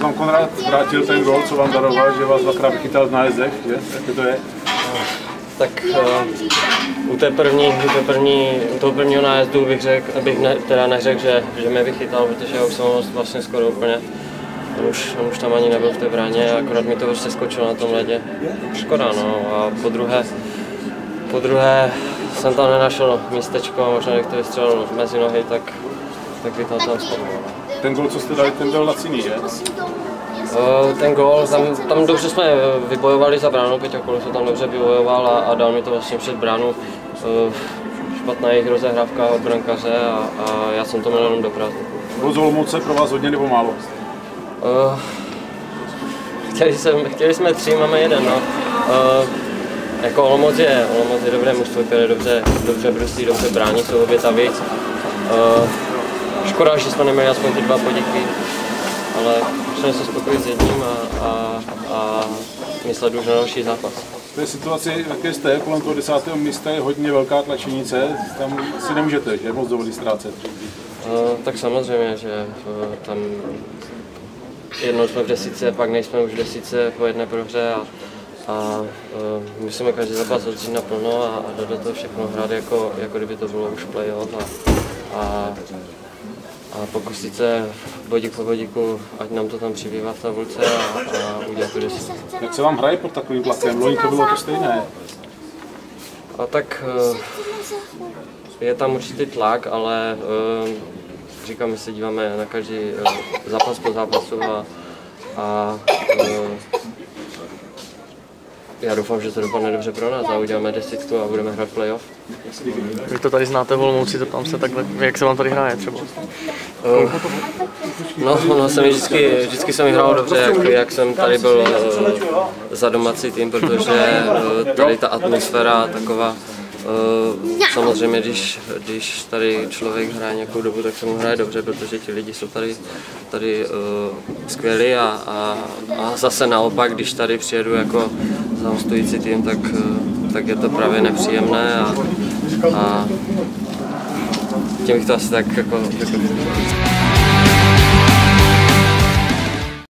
pan Konrad vrátil ten gol, co vám daroval, že vás dvakrát vychytal v nájezdech, že? Jak to je? Tak uh, u, té první, u, té první, u toho prvního nájezdu bych řekl, bych ne, teda neřekl, že, že mě vychytal, protože já už jsem vlastně skoro úplně On už, on už tam ani nebyl v té bráně, akorát mi to prostě skočilo na tom ledě. Škoda, no. A po druhé, po druhé jsem tam nenašel místečko a možná, kdybych to vystřelil mezi nohy, tak, tak by tam tam spadl. Ten gol, co jste dali, ten byl laciný, že? Uh, ten gol, tam, tam dobře jsme vybojovali za bránu, Peťa Kolu se tam dobře vybojoval a, a dal mi to vlastně před bránu. Uh, špatná jejich rozehrávka od brankaře a, a já jsem to měl jenom. Gol z Olomouce pro vás hodně nebo málo? Uh, chtěli, jsme, chtěli jsme tři, máme jeden. No. Uh, jako Olomouc je, Olomouc je dobré mužstvo, které dobře, dobře brustí, dobře brání, jsou obětaví. Uh, škoda, že jsme neměli aspoň ty dva podíky, ale musíme se spokojit s jedním a, a, a myslet už na další zápas. V té situaci, jaké jste, kolem toho desátého místa je hodně velká tlačenice, tam si nemůžete, že moc dovolit ztrácet. Uh, tak samozřejmě, že uh, tam jednou jsme v desíce, pak nejsme už v desíce po jedné prohře a, a uh, musíme každý zápas odřít naplno a, a do toho všechno hrát jako, jako kdyby to bylo už playoff a, a, a pokusit se bodík po bodíku, ať nám to tam přibývá v tabulce a, a udělat tu desítku. Jak se vám hraje pod takovým tlakem? Loni to bylo to stejné. A tak uh, je tam určitý tlak, ale uh, říkám, my se díváme na každý uh, zápas po zápasu a, a já doufám, že to dopadne dobře pro nás a uděláme desítku a budeme hrát playoff. Vy to tady znáte v Olomouci, to tam se takhle, jak se vám tady hraje třeba? Uh, no, no jsem vždycky, vždycky jsem hrál dobře, jak, jak jsem tady byl uh, za domácí tým, protože uh, tady ta atmosféra taková, samozřejmě, když, když tady člověk hraje nějakou dobu, tak se mu hraje dobře, protože ti lidi jsou tady, tady uh, skvělí a, a, a zase naopak, když tady přijedu jako za hostující tým, tak, uh, tak je to právě nepříjemné a, a tím bych to asi tak jako řekl.